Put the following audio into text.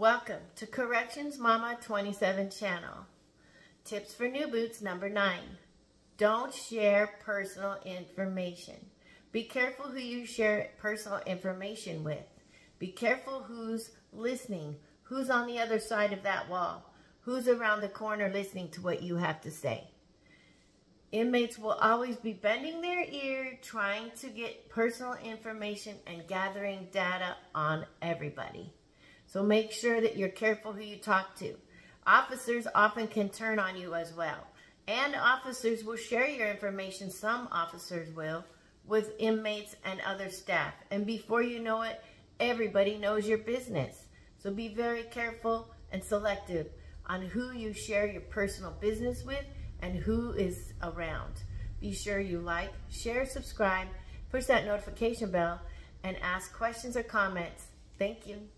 Welcome to Corrections Momma 27 channel. Tips for new boots number 9. Don't share personal information. Be careful who you share personal information with. Be careful who's listening, who's on the other side of that wall, who's around the corner listening to what you have to say. Inmates will always be bending their ear trying to get personal information and gathering data on everybody. So make sure that you're careful who you talk to. Officers often can turn on you as well. And officers will share your information, some officers will, with inmates and other staff. And before you know it, everybody knows your business. So be very careful and selective on who you share your personal business with and who is around. Be sure you like, share, subscribe, push that notification bell, and ask questions or comments. Thank you.